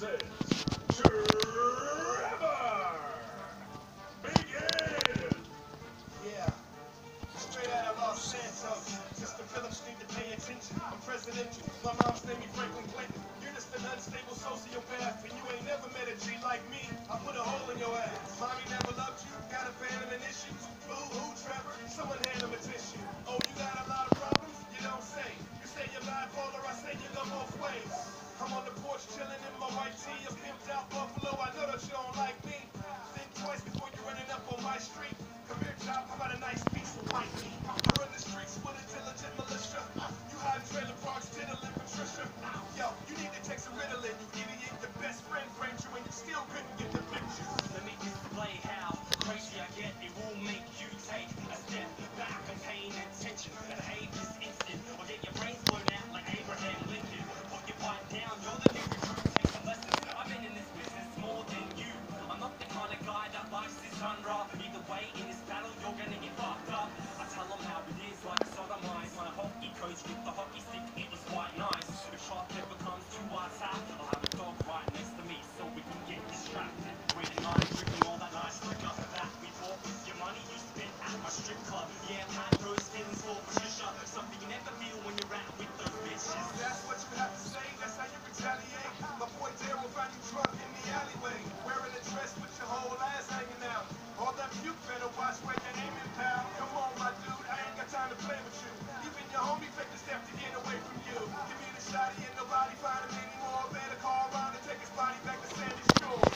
versus. Yeah. Santos. Mr. Philips need to pay attention. I'm presidential. My mom's name is Franklin Clinton. You're just an unstable sociopath, and you ain't never met a G like me. I put a hole in your ass. Mommy never loved you. Got abandonment issues. Boo Trevor. Someone a tissue. Oh, you got a lot of problems? You don't say. You say you're bipolar. I say you go both ways. I'm on the porch chilling in my white tee. A pimped out buffalo. I know that you don't like me. Think twice before you're running up on my street. Come here, Chop. How about a nice piece of white meat? We're in the streets with a diligent militia. You hide trailer parks, diddling Patricia. Yo, you need to take